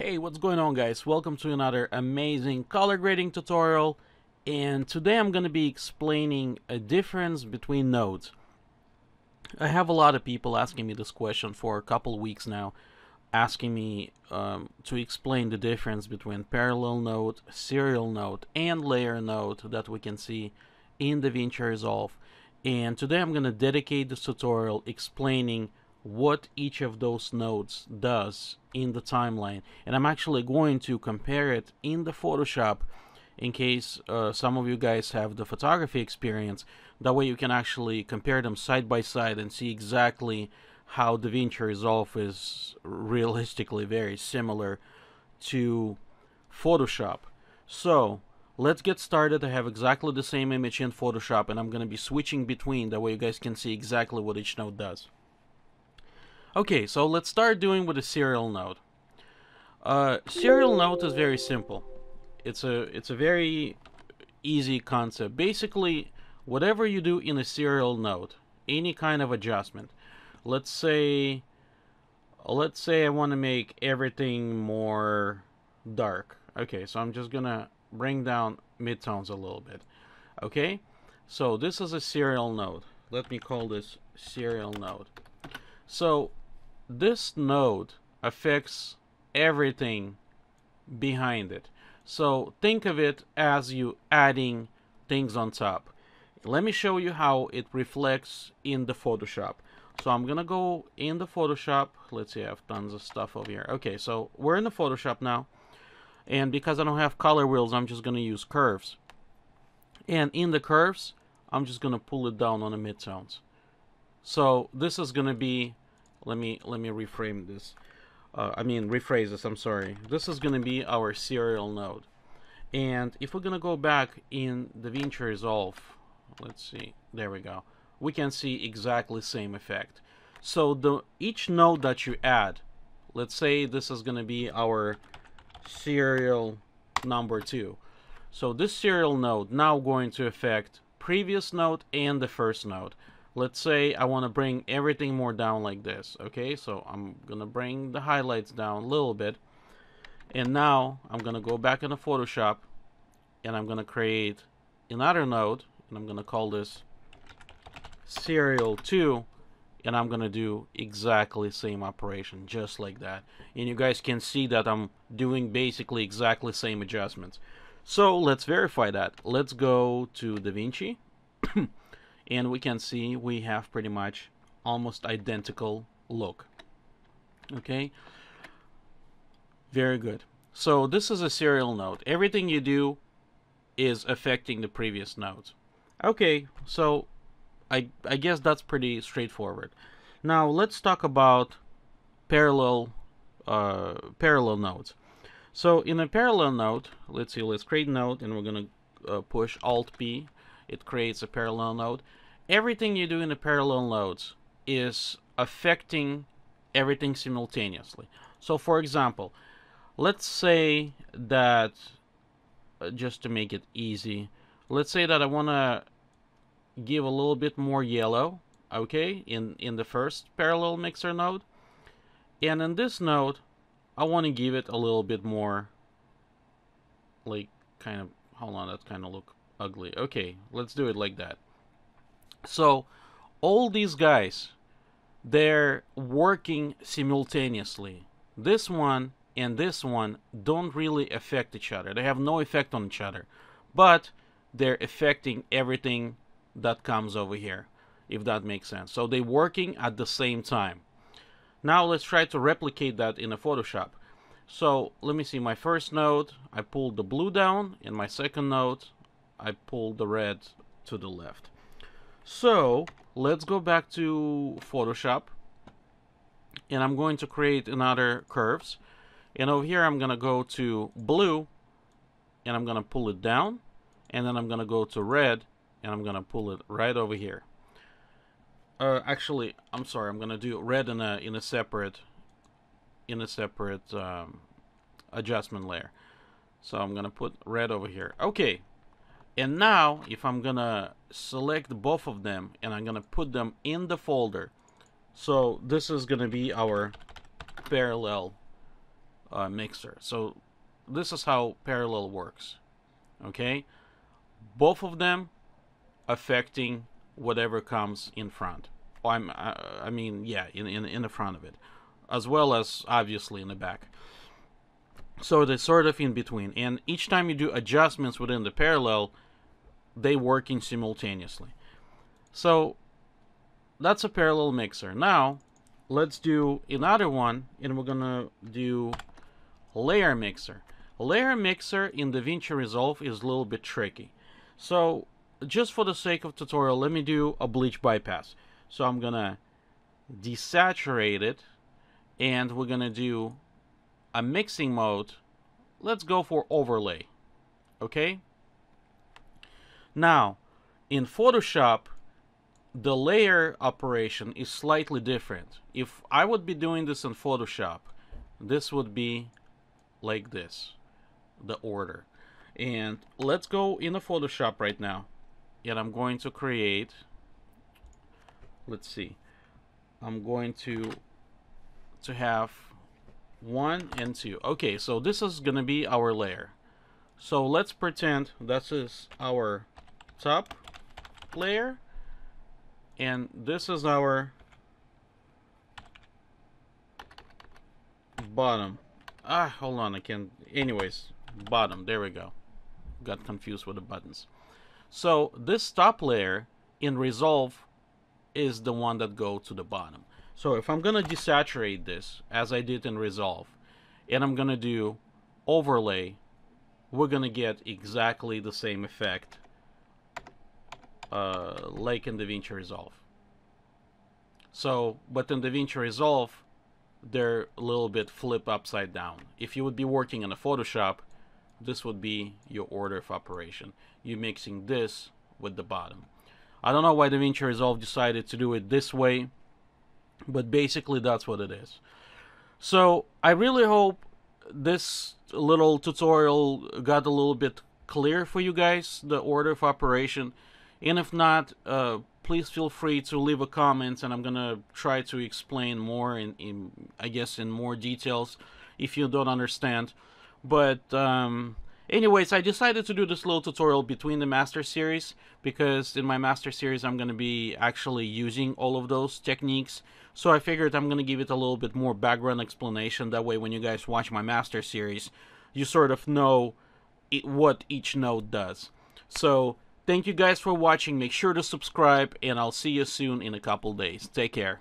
Hey, what's going on guys? Welcome to another amazing color grading tutorial and today I'm going to be explaining a difference between nodes. I have a lot of people asking me this question for a couple weeks now asking me um, to explain the difference between parallel node, serial node, and layer node that we can see in DaVinci Resolve. And today I'm going to dedicate this tutorial explaining what each of those nodes does in the timeline. And I'm actually going to compare it in the Photoshop in case uh, some of you guys have the photography experience. That way you can actually compare them side by side and see exactly how DaVinci Resolve is realistically very similar to Photoshop. So let's get started. I have exactly the same image in Photoshop and I'm gonna be switching between. That way you guys can see exactly what each node does Okay, so let's start doing with a serial node. Uh, serial node is very simple. It's a it's a very easy concept. Basically, whatever you do in a serial node, any kind of adjustment. Let's say let's say I want to make everything more dark. Okay, so I'm just gonna bring down midtones a little bit. Okay, so this is a serial node. Let me call this serial node. So this node affects everything behind it. So think of it as you adding things on top. Let me show you how it reflects in the Photoshop. So I'm gonna go in the Photoshop. Let's see, I have tons of stuff over here. Okay, so we're in the Photoshop now. And because I don't have color wheels, I'm just gonna use curves. And in the curves, I'm just gonna pull it down on the midtones. So this is gonna be let me let me reframe this. Uh, I mean rephrase this I'm sorry. This is gonna be our serial node. And if we're gonna go back in DaVinci Resolve let's see there we go. We can see exactly same effect. So the each node that you add let's say this is gonna be our serial number two. So this serial node now going to affect previous node and the first node let's say I want to bring everything more down like this okay? So I'm gonna bring the highlights down a little bit. And now I'm gonna go back into Photoshop and I'm gonna create another node and I'm gonna call this serial 2 and I'm gonna do exactly same operation just like that. And you guys can see that I'm doing basically exactly same adjustments. So let's verify that. Let's go to DaVinci and we can see we have pretty much almost identical look. Okay? Very good. So this is a serial node everything you do is affecting the previous nodes okay so I, I guess that's pretty straightforward. Now let's talk about parallel uh, parallel nodes so in a parallel node let's see let's create node and we're gonna uh, push alt P it creates a parallel node everything you do in the parallel nodes is affecting everything simultaneously. So for example, let's say that, uh, just to make it easy, let's say that I want to give a little bit more yellow, okay, in, in the first parallel mixer node. And in this node, I want to give it a little bit more, like, kind of, hold on, that kind of look ugly. Okay, let's do it like that. So all these guys, they're working simultaneously. This one and this one don't really affect each other. They have no effect on each other. But they're affecting everything that comes over here, if that makes sense. So they're working at the same time. Now let's try to replicate that in a Photoshop. So let me see my first node, I pulled the blue down, and my second node, I pulled the red to the left. So let's go back to Photoshop. And I'm going to create another curves. And over here I'm gonna go to blue and I'm gonna pull it down. And then I'm gonna go to red and I'm gonna pull it right over here. Uh, actually I'm sorry I'm gonna do red in a in a separate in a separate um, adjustment layer. So I'm gonna put red over here. Okay and now, if I'm gonna select both of them and I'm gonna put them in the folder, so this is gonna be our parallel uh, mixer. So this is how parallel works. Okay, both of them affecting whatever comes in front. I'm, uh, I mean, yeah, in, in in the front of it, as well as obviously in the back. So they're sort of in between, and each time you do adjustments within the parallel, they working simultaneously. So that's a parallel mixer. Now let's do another one, and we're gonna do layer mixer. Layer mixer in DaVinci Resolve is a little bit tricky. So just for the sake of tutorial, let me do a bleach bypass. So I'm gonna desaturate it and we're gonna do a mixing mode. Let's go for overlay. Okay? Now, in Photoshop, the layer operation is slightly different. If I would be doing this in Photoshop, this would be like this, the order. And let's go in the Photoshop right now. And I'm going to create, let's see, I'm going to, to have one and two. Okay, so this is gonna be our layer. So let's pretend this is our top layer. And this is our bottom. Ah hold on I can anyways bottom there we go. Got confused with the buttons. So this top layer in resolve is the one that go to the bottom. So if I'm gonna desaturate this as I did in resolve and I'm gonna do overlay we're gonna get exactly the same effect uh, like in DaVinci Resolve. So, but in DaVinci Resolve, they're a little bit flip upside down. If you would be working in a Photoshop, this would be your order of operation. You're mixing this with the bottom. I don't know why DaVinci Resolve decided to do it this way, but basically that's what it is. So I really hope this little tutorial got a little bit clear for you guys, the order of operation. And if not, uh, please feel free to leave a comment and I'm gonna try to explain more in, in I guess in more details if you don't understand. But um, anyways, I decided to do this little tutorial between the master series because in my master series I'm gonna be actually using all of those techniques. So I figured I'm gonna give it a little bit more background explanation. That way, when you guys watch my master series, you sort of know it, what each node does. So Thank you guys for watching. Make sure to subscribe, and I'll see you soon in a couple days. Take care.